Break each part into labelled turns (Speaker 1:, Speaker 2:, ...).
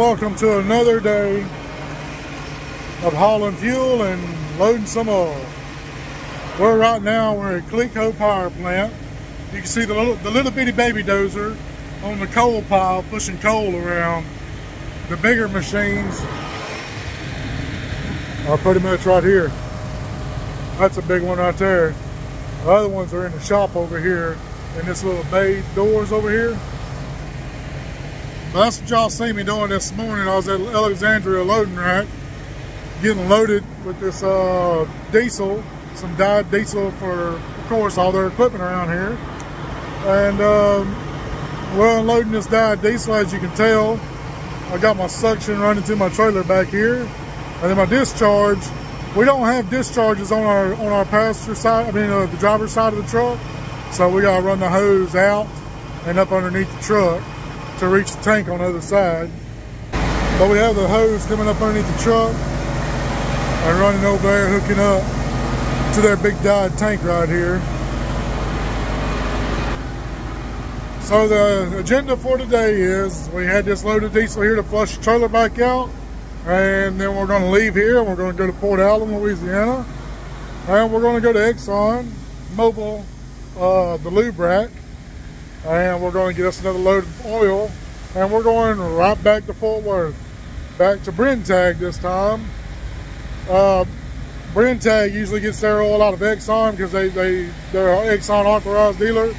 Speaker 1: Welcome to another day of hauling fuel and loading some oil. We're right now, we're at Cleco Power Plant. You can see the little, the little bitty baby dozer on the coal pile pushing coal around. The bigger machines are pretty much right here. That's a big one right there. The other ones are in the shop over here in this little bay doors over here. That's what y'all see me doing this morning. I was at Alexandria loading rack, getting loaded with this uh, diesel, some dyed diesel for, of course, all their equipment around here. And um, we're unloading this dyed diesel, as you can tell. I got my suction running to my trailer back here. And then my discharge, we don't have discharges on our on our passenger side, I mean uh, the driver's side of the truck. So we gotta run the hose out and up underneath the truck to reach the tank on the other side. But we have the hose coming up underneath the truck and running over there, hooking up to their big dyed tank right here. So the agenda for today is we had this load of diesel here to flush the trailer back out and then we're going to leave here and we're going to go to Port Allen, Louisiana and we're going to go to Exxon Mobil, uh, the lube rack and we're going to get us another load of oil and we're going right back to Fort Worth. Back to Brenntag this time. Uh, Brenntag usually gets their oil out of Exxon because they, they, they're an Exxon authorized dealer.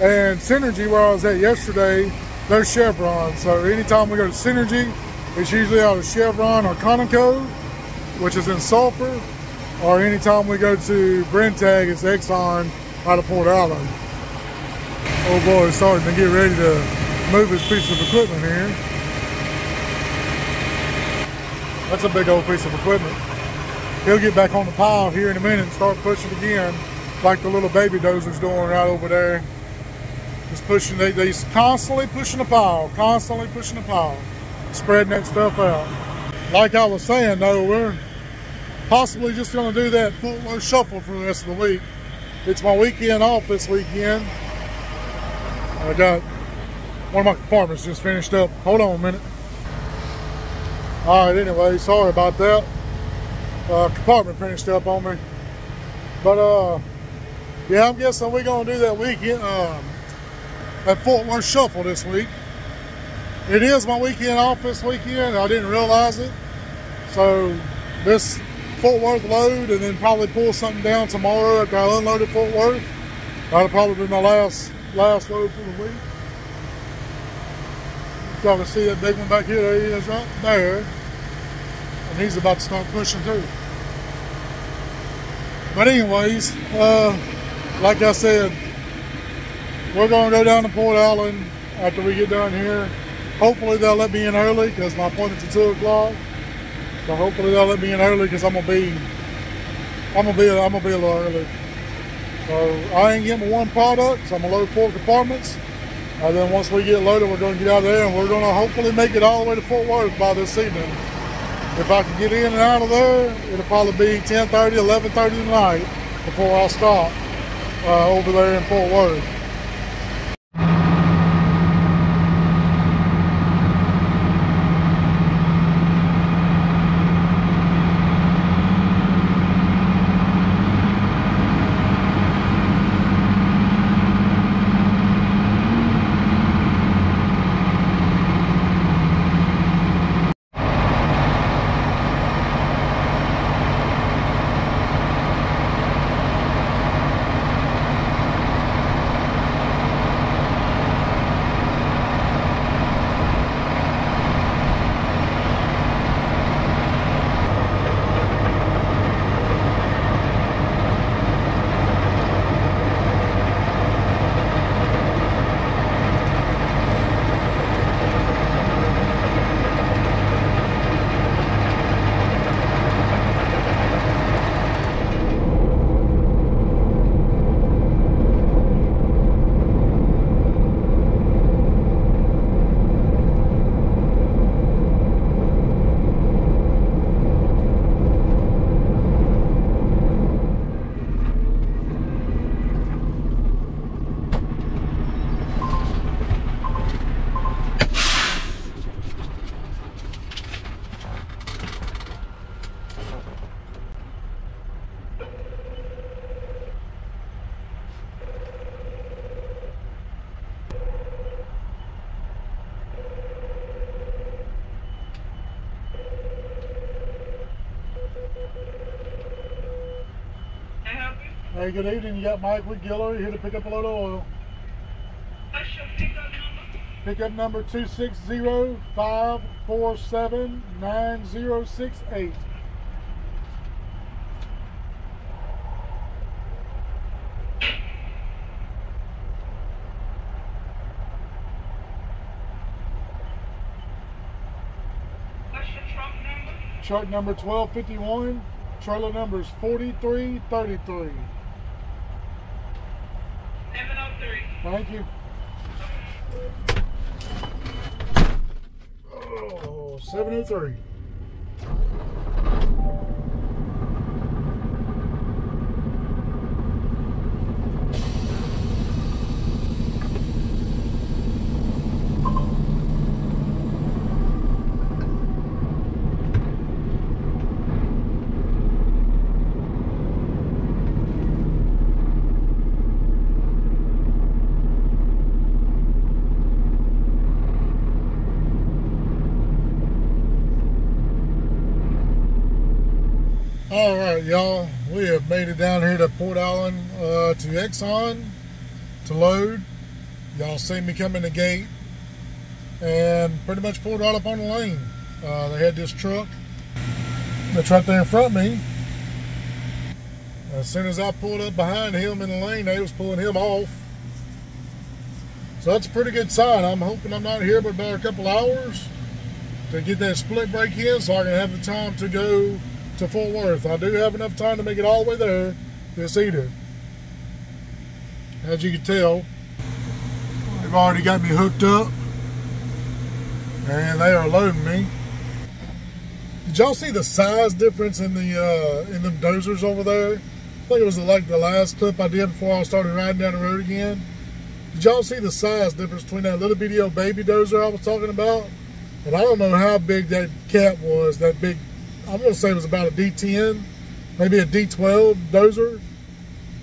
Speaker 1: And Synergy where I was at yesterday they're Chevron. So anytime we go to Synergy it's usually out of Chevron or Conoco which is in Sulphur or anytime we go to Brenntag it's Exxon out of Port Allen Oh boy, is starting to get ready to move his piece of equipment here. That's a big old piece of equipment. He'll get back on the pile here in a minute and start pushing again like the little baby dozer's doing right over there. Just pushing, they, they's constantly pushing the pile, constantly pushing the pile, spreading that stuff out. Like I was saying though, we're possibly just gonna do that full shuffle for the rest of the week. It's my weekend off this weekend. I got one of my compartments just finished up. Hold on a minute. All right, anyway, sorry about that. Uh, compartment finished up on me. But, uh, yeah, I'm guessing we're going to do that weekend, um, that Fort Worth Shuffle this week. It is my weekend off this weekend. I didn't realize it. So, this Fort Worth load and then probably pull something down tomorrow after I unload at Fort Worth. That'll probably be my last last load for the week. Y'all can see that big one back here. There he is right there. And he's about to start pushing too. But anyways, uh, like I said, we're going to go down to Port Allen after we get done here. Hopefully they'll let me in early because my appointment's at 2 o'clock. So hopefully they'll let me in early because I'm going to be, I'm going to be, I'm going to be a little early. So I ain't getting one product, so I'm gonna load four compartments. And then once we get loaded, we're gonna get out of there and we're gonna hopefully make it all the way to Fort Worth by this evening. If I can get in and out of there, it'll probably be 10.30, 11.30 tonight before I stop uh, over there in Fort Worth. Hey, good evening. You got Mike with Giller here to pick up a load of oil.
Speaker 2: What's your pickup number?
Speaker 1: Pickup number 260-547-9068.
Speaker 2: What's your truck number?
Speaker 1: Truck number 1251. Trailer number is 4333.
Speaker 2: 703.
Speaker 1: Thank you. Oh, 703. All right, y'all. We have made it down here to Port Allen uh, to Exxon to load. Y'all see me coming the gate and pretty much pulled right up on the lane. Uh, they had this truck that's right there in front of me. As soon as I pulled up behind him in the lane, they was pulling him off. So that's a pretty good sign. I'm hoping I'm not here but about a couple hours to get that split break in so I can have the time to go to Fort Worth. I do have enough time to make it all the way there this evening. As you can tell, they've already got me hooked up and they are loading me. Did y'all see the size difference in the uh, in them dozers over there? I think it was like the last clip I did before I started riding down the road again. Did y'all see the size difference between that little old baby dozer I was talking about? And I don't know how big that cat was, that big I'm gonna say it was about a D10, maybe a D12 dozer.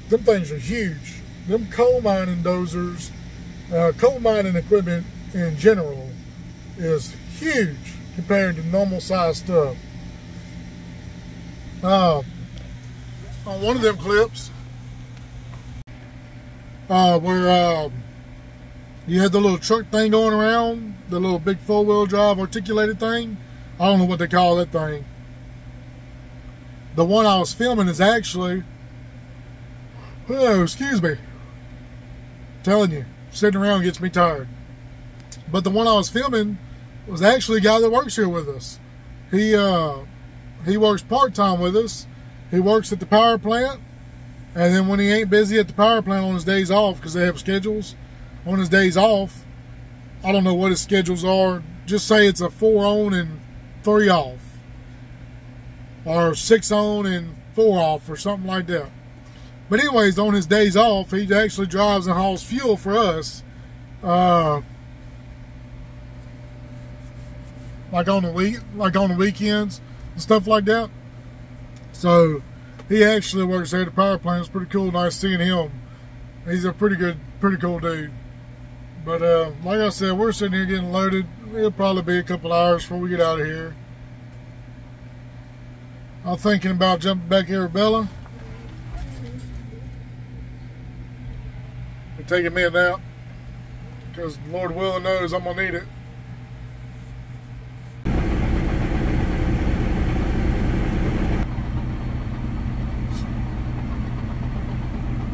Speaker 1: Them things are huge. Them coal mining dozers, uh, coal mining equipment in general is huge compared to normal size stuff. Uh, on one of them clips, uh, where um, you had the little truck thing going around, the little big four wheel drive articulated thing. I don't know what they call that thing the one I was filming is actually, oh, excuse me, telling you, sitting around gets me tired. But the one I was filming was actually a guy that works here with us. He uh, he works part time with us. He works at the power plant, and then when he ain't busy at the power plant on his days off, because they have schedules, on his days off, I don't know what his schedules are. Just say it's a four on and three off or six on and four off or something like that. But anyways, on his days off, he actually drives and hauls fuel for us. Uh, like on the week, like on the weekends and stuff like that. So he actually works there at the power plant. It's pretty cool. Nice seeing him. He's a pretty good, pretty cool dude. But uh, like I said, we're sitting here getting loaded. It'll probably be a couple hours before we get out of here. I'm thinking about jumping back here with Bella. And taking me nap. Because Lord willing knows I'm going to need it.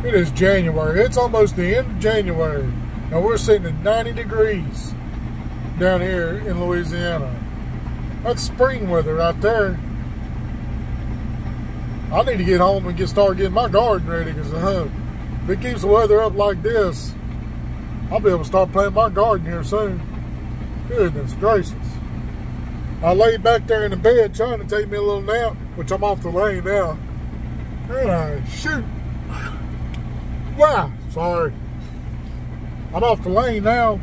Speaker 1: It is January. It's almost the end of January. And we're sitting at 90 degrees down here in Louisiana. That's spring weather right there. I need to get home and get start getting my garden ready because uh, if it keeps the weather up like this, I'll be able to start planting my garden here soon. Goodness gracious. I laid back there in the bed trying to take me a little nap, which I'm off the lane now. And I shoot. Wow, sorry. I'm off the lane now.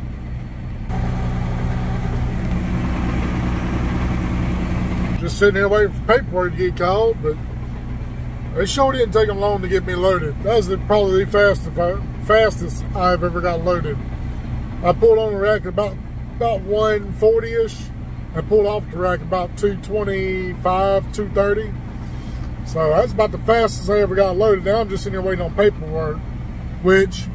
Speaker 1: Just sitting here waiting for paperwork to get called, but it sure didn't take them long to get me loaded. That was the, probably the fastest, uh, fastest I've ever got loaded. I pulled on the rack about about 140-ish. I pulled off the rack about 225, 230. So that's about the fastest I ever got loaded. Now I'm just sitting here waiting on paperwork, which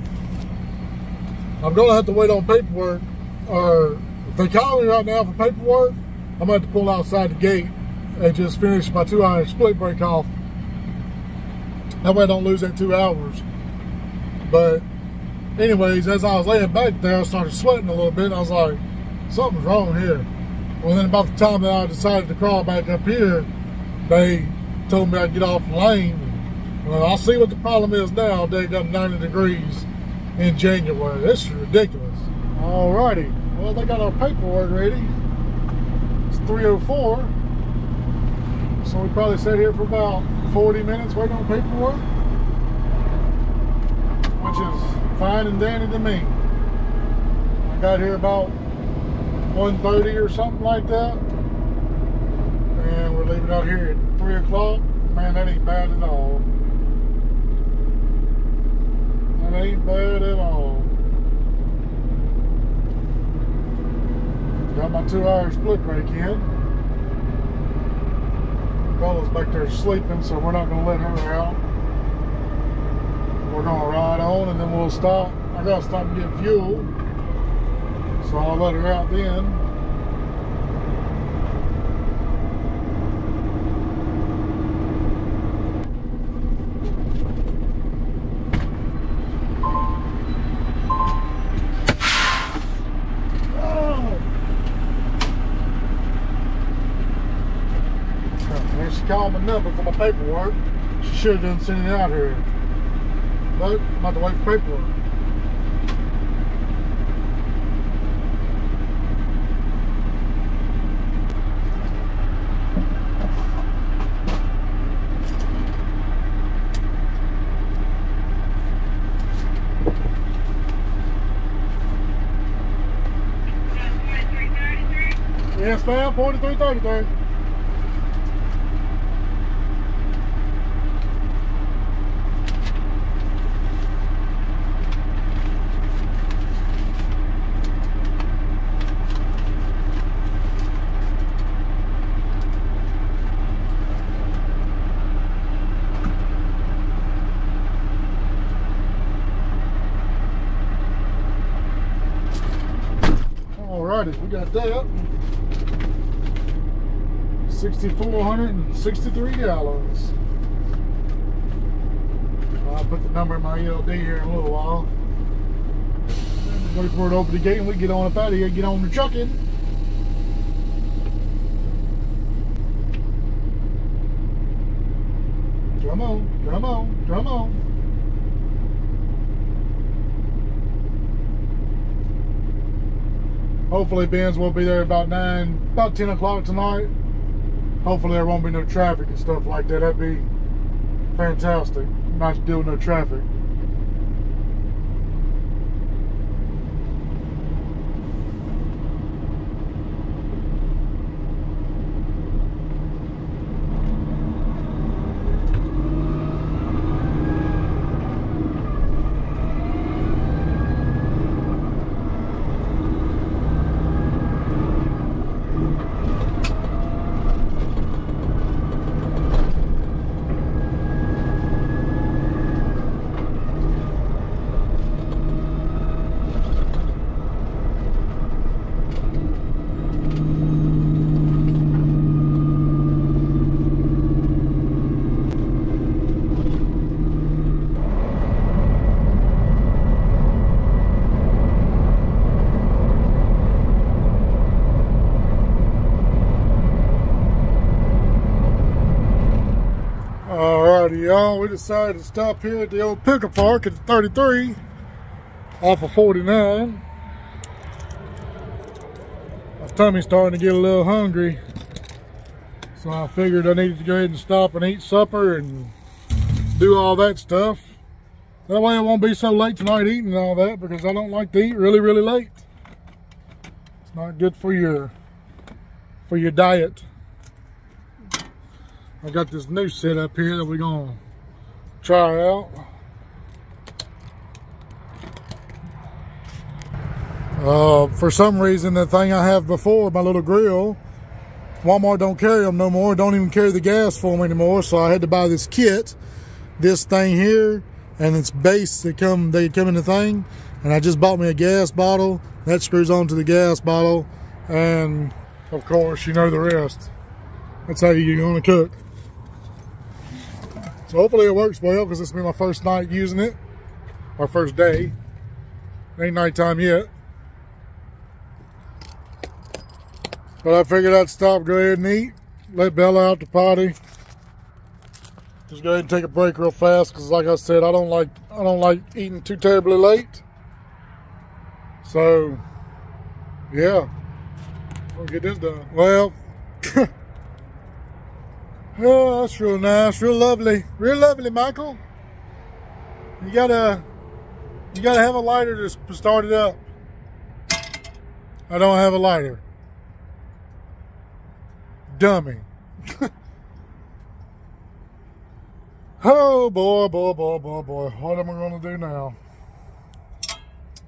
Speaker 1: I'm gonna have to wait on paperwork. Or if they call me right now for paperwork, I'm gonna have to pull outside the gate and just finish my two hour split break off. That way I don't lose that two hours. But anyways, as I was laying back there, I started sweating a little bit. I was like, something's wrong here. Well, then about the time that I decided to crawl back up here, they told me I'd get off the lane. Well, I'll see what the problem is now. They got 90 degrees in January. This is ridiculous. Alrighty. Well, they got our paperwork ready. It's 304. So we probably sat here for about 40 minutes waiting on paperwork. Which is fine and dandy to me. I got here about 1.30 or something like that. And we're leaving out here at 3 o'clock. Man, that ain't bad at all. That ain't bad at all. Got my two hour split break in. Bella's back there sleeping, so we're not going to let her out. We're going to ride on and then we'll stop. I got to stop and get fuel. So I'll let her out then. Oh. And she called my number for my paperwork. She should have done sent it out here. But I'm about to wait for paperwork. Yes, ma'am. 4333. Alrighty, got that. 6,463 gallons. I'll put the number in my ELD here in a little while. Wait for it to open the gate and we get on up out of here, get on the trucking. Come on, come on, come on. Hopefully Ben's will be there about 9, about 10 o'clock tonight. Hopefully there won't be no traffic and stuff like that. That'd be fantastic. Not to deal with no traffic. Alrighty, y'all. Decided to stop here at the old picker park at 33 off of 49. My tummy's starting to get a little hungry. So I figured I needed to go ahead and stop and eat supper and do all that stuff. That way I won't be so late tonight eating all that because I don't like to eat really, really late. It's not good for your for your diet. I got this new setup here that we're gonna try it out. Uh, for some reason, the thing I have before, my little grill, Walmart don't carry them no more. Don't even carry the gas for them anymore. So I had to buy this kit, this thing here, and it's base that come they come in the thing. And I just bought me a gas bottle that screws onto the gas bottle, and of course you know the rest. That's how you're gonna cook. So hopefully it works well because this will be my first night using it, our first day. It ain't nighttime yet. But I figured I'd stop, go ahead and eat, let Bella out the potty. Just go ahead and take a break real fast because like I said, I don't like I don't like eating too terribly late. So yeah. We'll get this done. Well Oh, that's real nice, real lovely. Real lovely, Michael. You gotta you gotta have a lighter to start it up. I don't have a lighter dummy. oh boy, boy, boy, boy, boy. What am I gonna do now?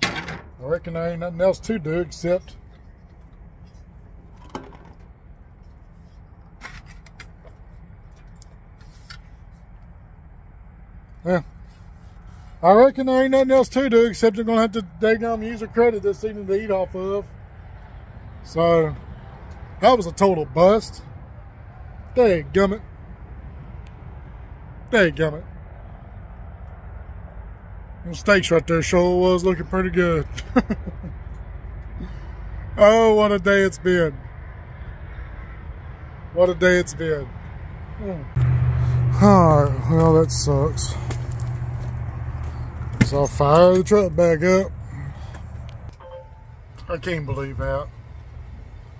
Speaker 1: I reckon there ain't nothing else to do except Yeah. I reckon there ain't nothing else to do except I'm gonna have to daggum use a credit this evening to eat off of. So that was a total bust. Dang gummit. Dang gummit. Them steaks right there sure was looking pretty good. oh, what a day it's been. What a day it's been. Mm. Alright, well that sucks. So I'll fire the truck back up. I can't believe that.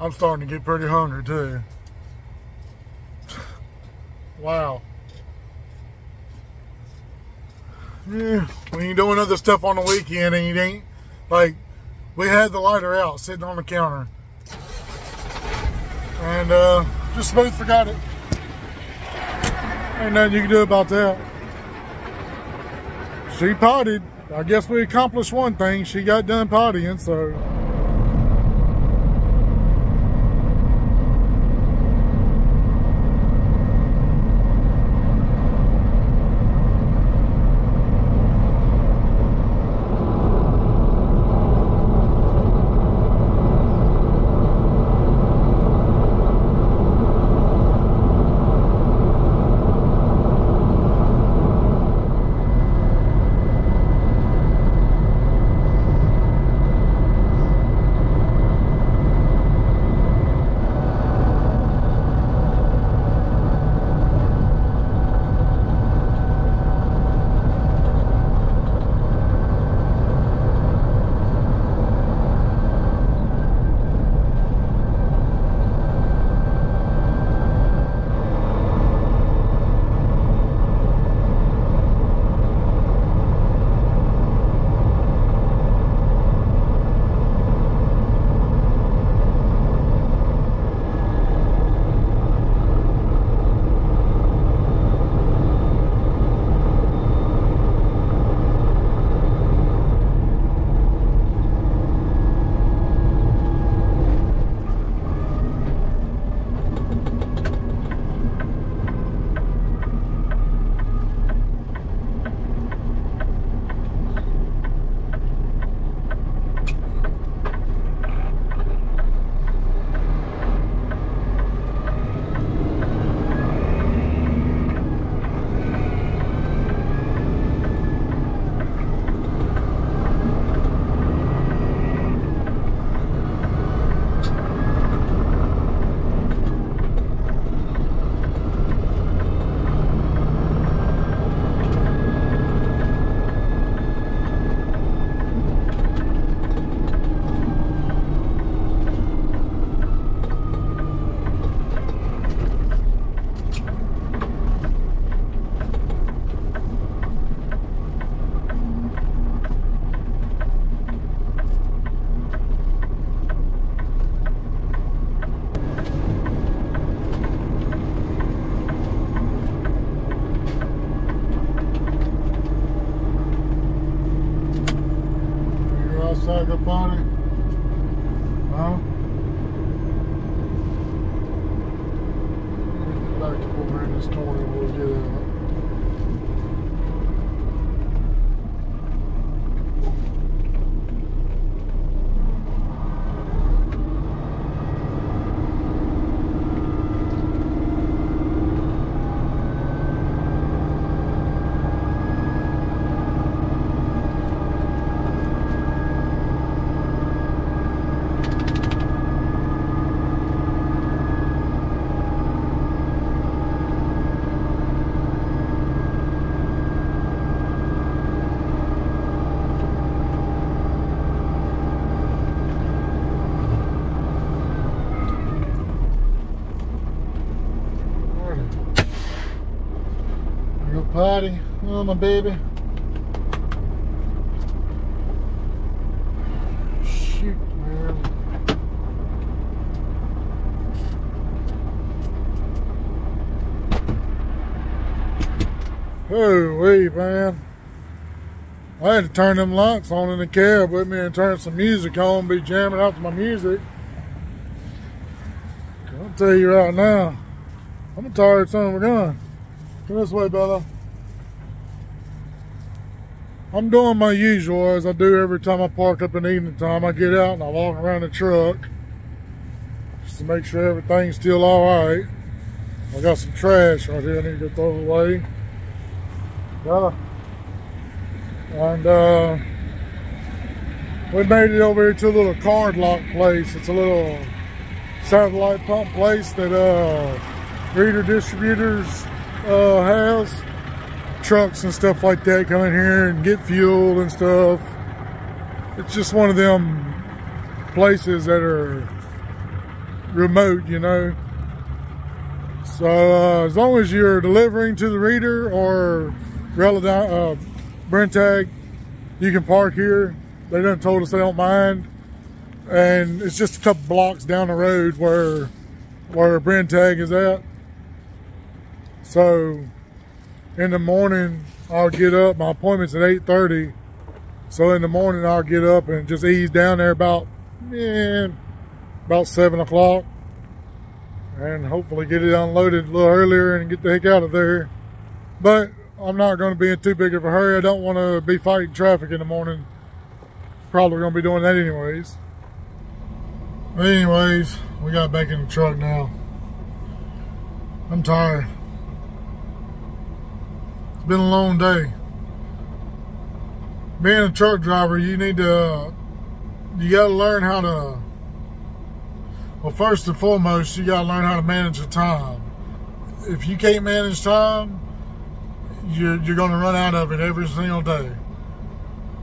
Speaker 1: I'm starting to get pretty hungry too. wow. Yeah, when you're doing other stuff on the weekend and you ain't, like, we had the lighter out sitting on the counter. And, uh, just smooth forgot it. Ain't nothing you can do about that. She potted. I guess we accomplished one thing. She got done pottying, so. outside the party? Huh? Let me get Back to over in this corner, we'll get out. Potty. Oh, my baby. Shoot, man. Wait, man. I had to turn them lights on in the cab with me and turn some music on, be jamming out to my music. I'll tell you right now, I'm a tired son of a gun. Come this way, Bella. I'm doing my usual as I do every time I park up in the evening time. I get out and I walk around the truck just to make sure everything's still all right. I got some trash right here I need to throw away. Bella. And uh, we made it over here to a little card lock place. It's a little satellite pump place that uh, Reeder distributors uh, has. Trucks and stuff like that come in here and get fuel and stuff. It's just one of them places that are remote, you know. So uh, as long as you're delivering to the Reeder or uh, Brenntag, you can park here. They done told us they don't mind. And it's just a couple blocks down the road where where Brenntag is at. So in the morning I'll get up. My appointment's at 8:30. So in the morning I'll get up and just ease down there about yeah, about seven o'clock. And hopefully get it unloaded a little earlier and get the heck out of there. But I'm not going to be in too big of a hurry. I don't want to be fighting traffic in the morning. Probably going to be doing that anyways. But anyways, we got back in the truck now. I'm tired. Been a long day. Being a truck driver, you need to, you got to learn how to, well, first and foremost, you got to learn how to manage your time. If you can't manage time, you're, you're going to run out of it every single day.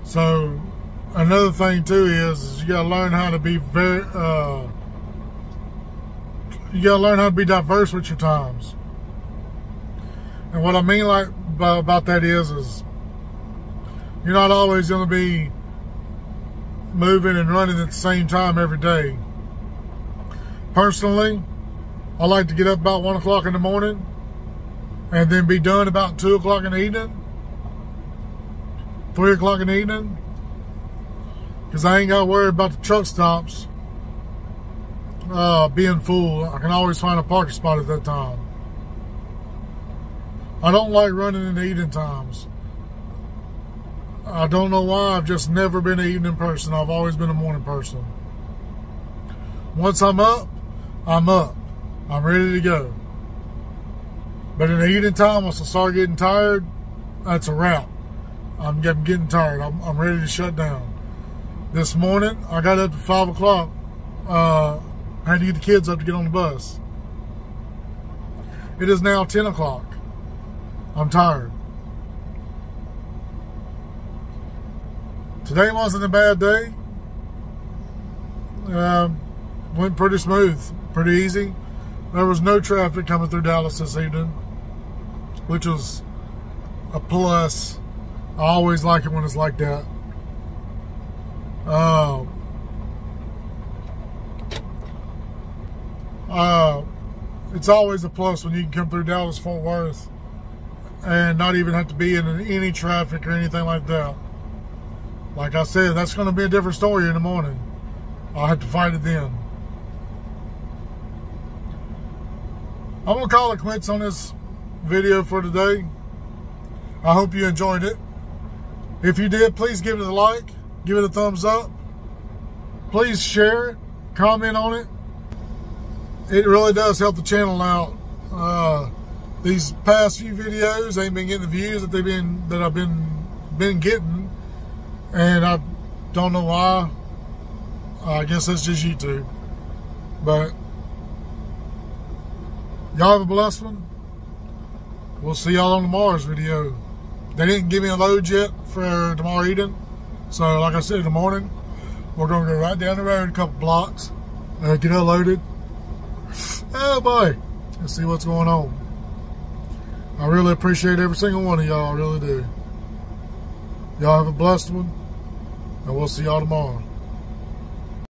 Speaker 1: So, another thing too is, is you got to learn how to be very, uh, you got to learn how to be diverse with your times. And what I mean like about that is, is you're not always going to be moving and running at the same time every day. Personally, I like to get up about one o'clock in the morning and then be done about two o'clock in the evening, three o'clock in the evening, because I ain't got to worry about the truck stops uh, being full. I can always find a parking spot at that time. I don't like running in the evening times. I don't know why. I've just never been an evening person. I've always been a morning person. Once I'm up, I'm up. I'm ready to go. But in the evening time, once I start getting tired, that's a wrap. I'm getting, tired. I'm, I'm ready to shut down. This morning, I got up at 5 o'clock. Uh, I had to get the kids up to get on the bus. It is now 10 o'clock. I'm tired. Today wasn't a bad day. Um, went pretty smooth, pretty easy. There was no traffic coming through Dallas this evening, which was a plus. I always like it when it's like that. Uh, uh, it's always a plus when you can come through Dallas Fort Worth and not even have to be in any traffic or anything like that. Like I said, that's going to be a different story in the morning. I'll have to fight it then. I'm going to call it quits on this video for today. I hope you enjoyed it. If you did, please give it a like, give it a thumbs up. Please share it, comment on it. It really does help the channel out. Uh, these past few videos ain't been getting the views that they've been that I've been been getting, and I don't know why. I guess that's just YouTube. But y'all have a blessed one. We'll see y'all on tomorrow's video. They didn't give me a load yet for tomorrow evening. So like I said in the morning, we're gonna go right down the road a couple blocks, uh, get unloaded. Oh boy, let's see what's going on. I really appreciate every single one of y'all, I really do. Y'all have a blessed one, and we'll see y'all tomorrow.